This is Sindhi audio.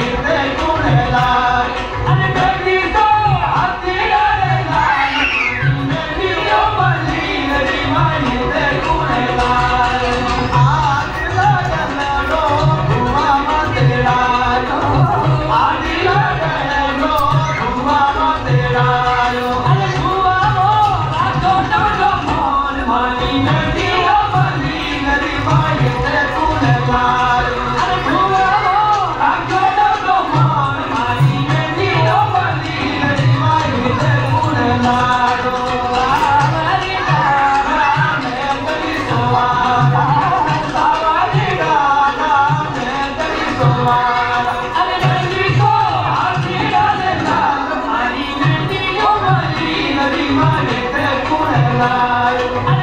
Yeah. life.